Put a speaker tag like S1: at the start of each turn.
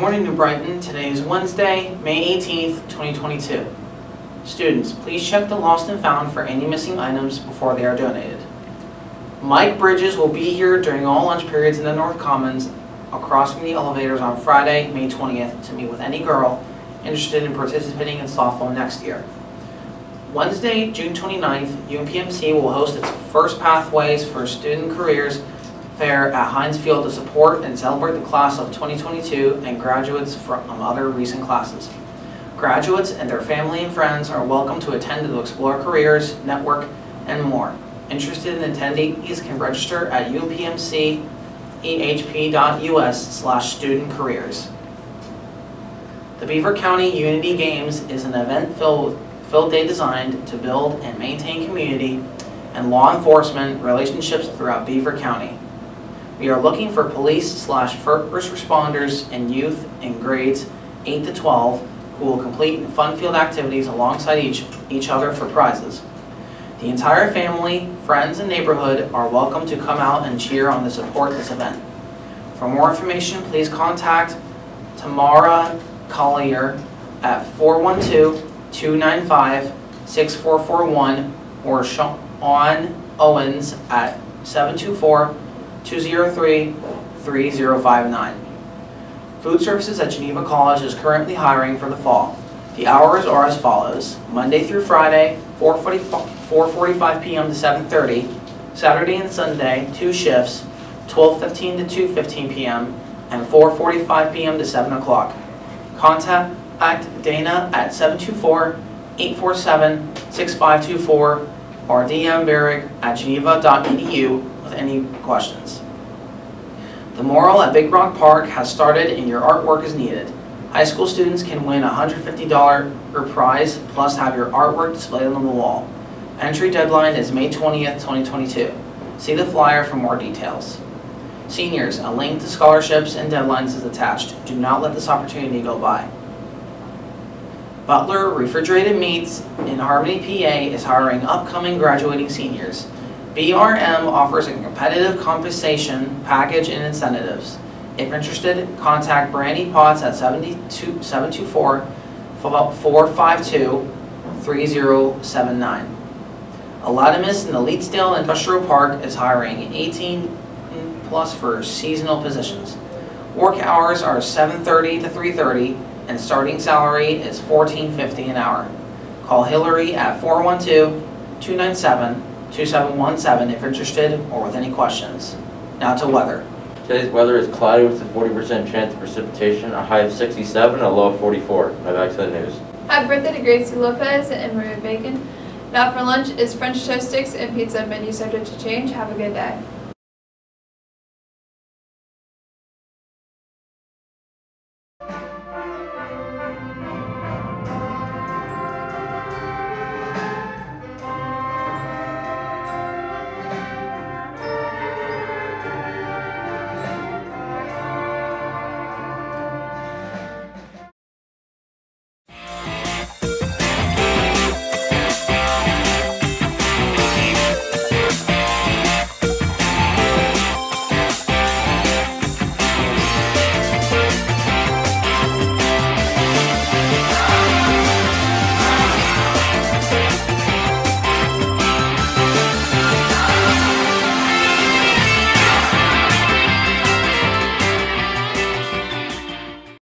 S1: Morning, New Brighton. Today is Wednesday, May 18th, 2022. Students, please check the lost and found for any missing items before they are donated. Mike Bridges will be here during all lunch periods in the North Commons across from the elevators on Friday, May 20th to meet with any girl interested in participating in softball next year. Wednesday, June 29th, UMPMC will host its first Pathways for Student Careers Fair at Heinz Field to support and celebrate the class of 2022 and graduates from um, other recent classes. Graduates and their family and friends are welcome to attend to explore careers, network, and more. Interested in attendees can register at umpmcehp.us slash student careers. The Beaver County Unity Games is an event filled, filled day designed to build and maintain community and law enforcement relationships throughout Beaver County. We are looking for police slash first responders and youth in grades 8 to 12 who will complete fun-filled activities alongside each, each other for prizes. The entire family, friends, and neighborhood are welcome to come out and cheer on to support this event. For more information, please contact Tamara Collier at 412-295-6441 or Sean Owens at 724-203-3059. Food Services at Geneva College is currently hiring for the fall. The hours are as follows. Monday through Friday, 4:45 p.m. to 7:30. Saturday and Sunday, two shifts, 12:15 to 2:15 p.m. and 4:45 p.m. to 7 o'clock. Contact Dana at 724-847-6524 or at geneva.edu with any questions. The Mural at Big Rock Park has started and your artwork is needed. High school students can win a $150 prize plus have your artwork displayed on the wall. Entry deadline is May 20th, 2022. See the flyer for more details. Seniors, a link to scholarships and deadlines is attached. Do not let this opportunity go by. Butler Refrigerated Meats in Harmony, PA is hiring upcoming graduating seniors. BRM offers a competitive compensation package and incentives. If interested, contact Brandy Potts at 724-452-3079. Alatimus in the Leetsdale Industrial Park is hiring 18 plus for seasonal positions. Work hours are 7.30 to 3.30 and starting salary is $14.50 an hour. Call Hillary at 412-297-2717 if interested or with any questions. Now to weather.
S2: Today's weather is cloudy with a 40% chance of precipitation, a high of 67, a low of 44. Now back to the news.
S3: Happy birthday to Gracie Lopez and Maria Bacon. Now for lunch is French toast sticks and pizza menu subject to change. Have a good day.